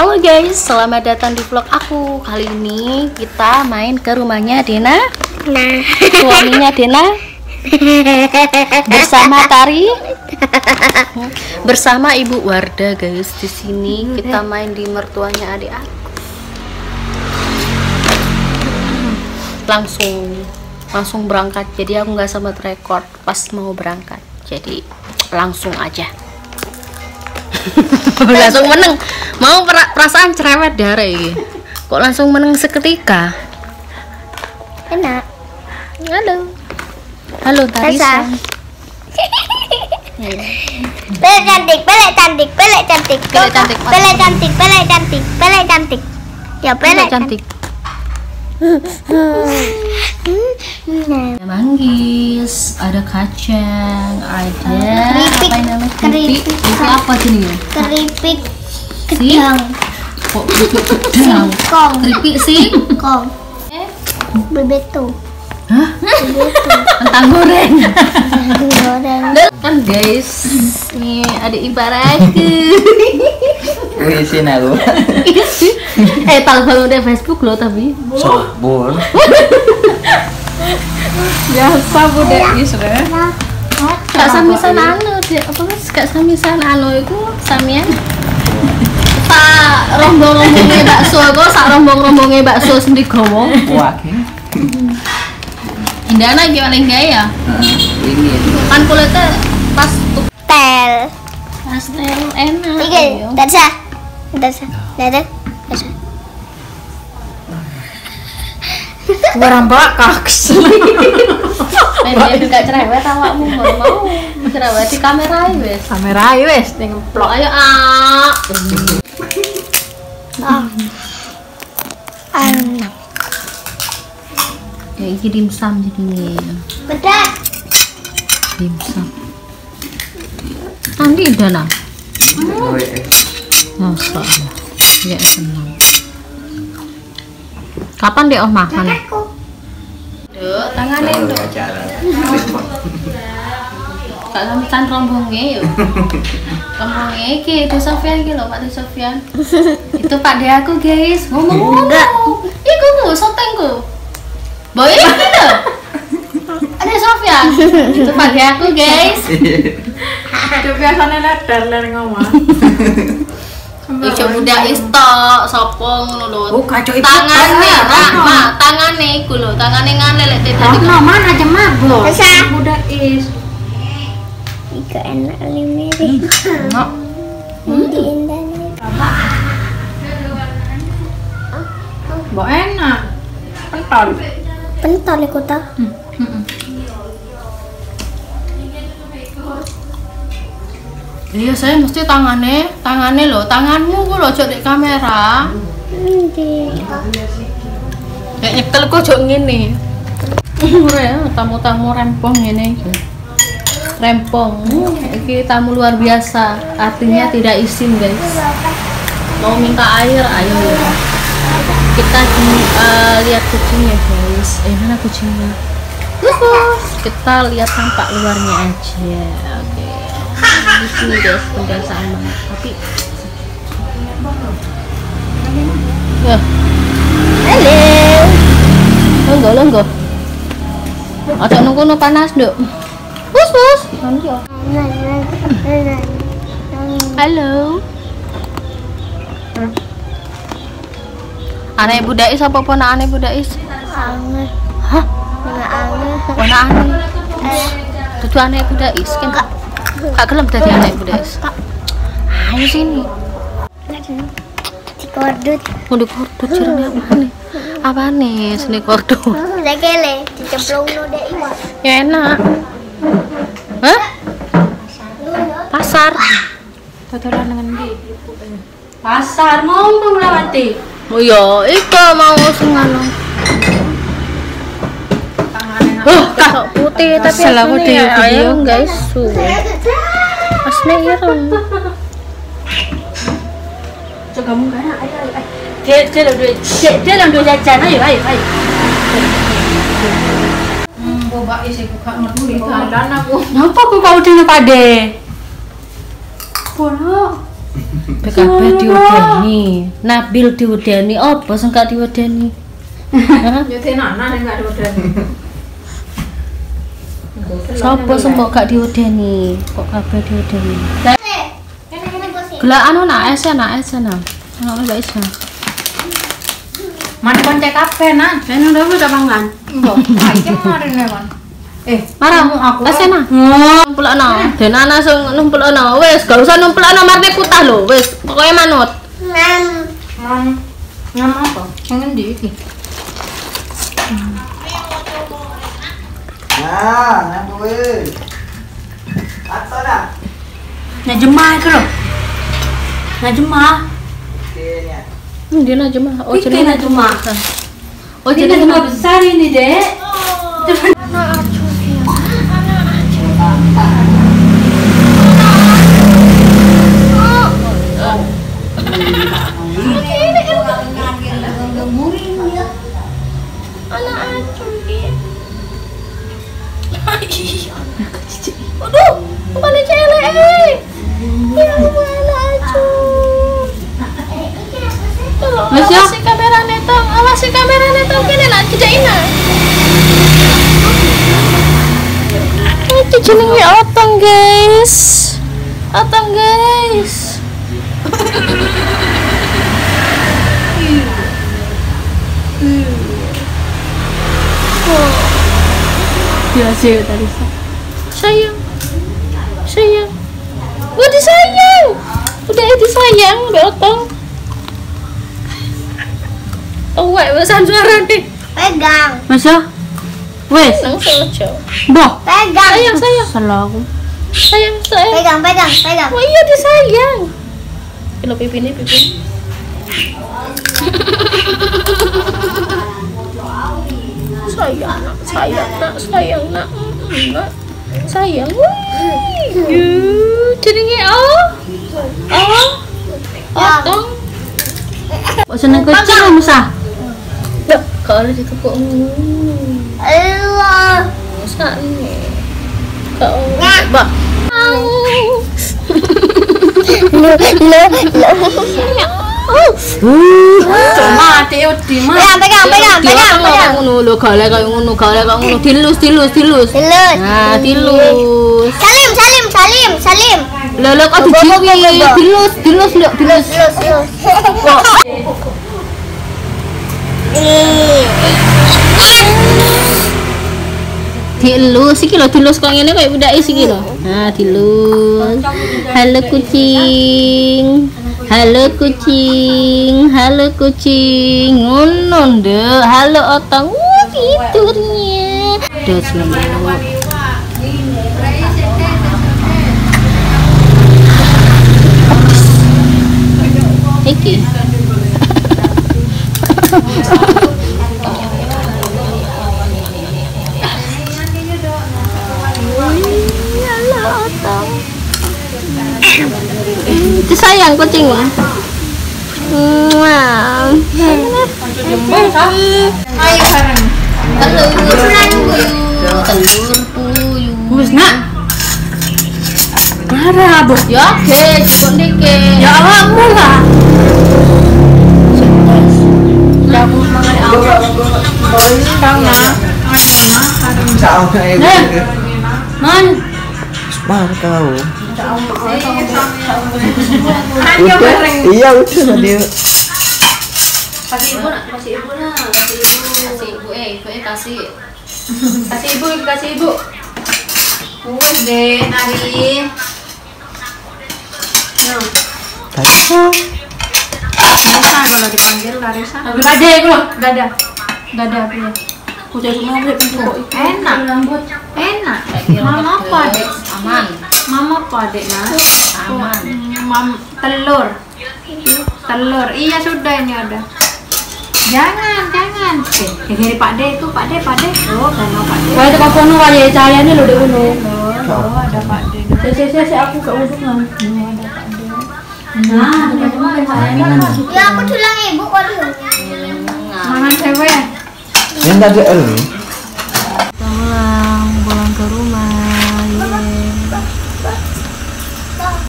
Halo guys, selamat datang di vlog aku. Kali ini kita main ke rumahnya Dena, Nah, suaminya Dena, bersama Tari, bersama Ibu Warda guys. Di sini kita main di mertuanya adik aku. Langsung, langsung berangkat. Jadi aku nggak sempat record pas mau berangkat. Jadi langsung aja. langsung meneng mau pera- perasaan cerewet darah ini kok langsung meneng seketika enak. halo halo Tarisa. Pelek cantik, pelek cantik, pelek cantik. Pelek cantik. Pelek cantik, pelek cantik, pelek cantik. Ya pelek cantik ada manggis ada kacang ada apa namanya apa jenisnya keripik sih gedang. kok keripik gedang Kong, keripik sih kong. Bebetu. hah Bebetu. kentang goreng Goreng. kan guys nih adik ipar aku Isin aku. eh tahu kalau udah Facebook loh tapi Sabun. biasa budek Isra Kak samisan anu, Dek. apa mas? Kak samisan anu itu samian. Pak rombong-rombongnya bakso kok sak rombong-rombongnya bakso sendiri gowo. Wah. Indah lagi paling gaya. Ini. Kan kulitnya pas tel. pastel enak. Tiga, Ayo. Darsa. Darsa. Darsa. Darsa. Barang bakaks. Gak cerewet awakmu mau mau cerewet di kamera wes. Kamera wes ning Vlog ayo ah. Oh. Enam. Ya iki dimsum jadinya. Bedak. Dimsum. Nanti dana. Masa ya senang. Kapan deh oh makan? Aku. Tangannya Kalau duk. acara. Kak yuk. rombongnya iki, itu Sofian iki lho, Pak Sofian. itu Pak De aku guys, ngomong-ngomong. Iku ku, soteng ku. Boy, gitu. Ada Sofian. itu Pak De aku guys. Itu biasanya ledar ler ngomong. Ijo budak istok, sopo ngono lho. Oh, kacau ibu. Tangane, ah. mak, tangane iku lho, tangane ngalelek tadi. Lah mana aja mabok. Darsa. Budak is. Ika enak limiri. Mak, Di indah nih. Mbok enak. Pentol. Pentol ikut tak? Iya saya mesti tangannya, tangannya loh, tanganmu ku loh jok di kamera. Kayak nyekel kok jok ya, tamu-tamu rempong iki. Rempong. Iki tamu luar biasa. Artinya tidak izin, guys. Mau minta air, ayo. Kita di, eh, lihat kucingnya, guys. Eh, mana kucingnya? Kita lihat tampak luarnya aja. Di sini guys, pendasaan banget. Tapi Ya. Halo. Longgo, longgo. Aja nunggu no panas, Duk. Bus, bus. Nanti. Halo. Aneh budais apa ponakane budais? Aneh. Hah? Aneh. Ponakane. Dudu aneh budais kan gak gak gelem dadi aneh budais. Ayo sini. Di kordut. Mundur kordut apa nih? Apa nih sini kordut? Udah kele. Dicemplung no deh iwak. Ya enak. Hah? Pasar. Totolan dengan di. Pasar mau melewati. Oh iya, iku mau sing anu. Oh, kak putih tapi aku di ya video, guys. Su. Asli ireng. Coba kamu kan ayo ayo. Dia dia lo duit. Dia dia lo duit jajan ayo ayo ayo. Hmm, boba isi buka ngerti aku. Kau dene pade? PKB Nabil diwedeni, apa sing gak diwedeni? Hah? Yo tenanan enggak ada modal. Sopo kok gak diwedeni? Kok kabeh diwedeni? Ini ini bosin. Gela anu nak es ya, nak es ya, nak. Nak mbak es ya. Man kon cek kafe nan. Ben udah udah pangan. Mbok, iki memang. Eh, Marah, aku es ya, nak. Numpulokno. Den ana sing numpulokno. Wis, gak usah numpulokno marte kutah lho. Wis, pokoke manut. Mam. ngam ngam apa? Sing endi iki? Nah, nang kowe. Atau dah. Nah jemah jemah. Kayaknya. Hmm, dia aja mah. Oh, jadi nak jemah. Oh, jadi jemah besar ini, Dek. Aduh, Mas? Awasi kamera netong, awasi kamera netong kene nak kejaina. Itu jenenge otong, guys. Otong, guys. Biasa ya tadi. Sayang. Sayang. Udah sayang. Udah itu sayang, udah otong. Oh, wait, besan suara deh. Pegang. Masa? Wes, Nang sojo. boh. Pegang. Sayang, sayang. Salah aku. Sayang, sayang. Pegang, pegang, pegang. Oh iya, dia sayang. Kalau pipi ini pipi. sayang nak, sayang nak, sayang nak, Mm, nak, sayang. Wih, yuh, jadinya oh, oh, otong. Kok seneng lah, Musa? Kalau di kok Allah. Masa nih? Kau, bah. Lo, lo, lo. Cuma ati udi mah. Pegang, pegang, pegang, pegang, pegang. ngono lho, gale kaya ngono, gale kaya ngono. Dilus, dilus, dilus. Dilus. Nah, dilus. Salim, salim, salim, salim. Lho, lho kok dijiwi. Dilus, dilus, dilus. Lus, lus. Kok dilus iki lho, dilus kok ngene kaya budak iki lho. Nah, dilus. Halo kucing. Halo kucing. Halo kucing. Ngono ndek. Halo otong. Tidurnya. Dos. Iki. Itu sayang kucingnya. Wow. Ayo bareng. Telur puyuh, Nak. Marah. Ya. Ya awakmu lah. Ya aku awak. Nè. Man. Mar kau. Iya udah tadi. Kasih ibu kasih ibu kasih ibu. Kasih ibu, eh, ibu eh kasih. Kasih ibu, kasih ibu. Wes deh, Nari. Tadi. Larissa kalau dipanggil. Dada itu loh, dada. Dada dia. Udah cuma beli pintu Enak. Lembut. Enak. Mama apa, Dek? Aman, mama apa adik mas sama telur. Telur. Iya sudah ini ada. Jangan jangan. Dari pak de itu pak de pak de. Oh karena pak de. Kalau kau kono aja ya, cahaya ini lo deh oh ada pak de. Saya saya saya aku ke udang ini ada pak de. Nah, nah ya aku tulang ibu kalau mana cewek? Ini tadi elmi? pulang pulang ke rumah.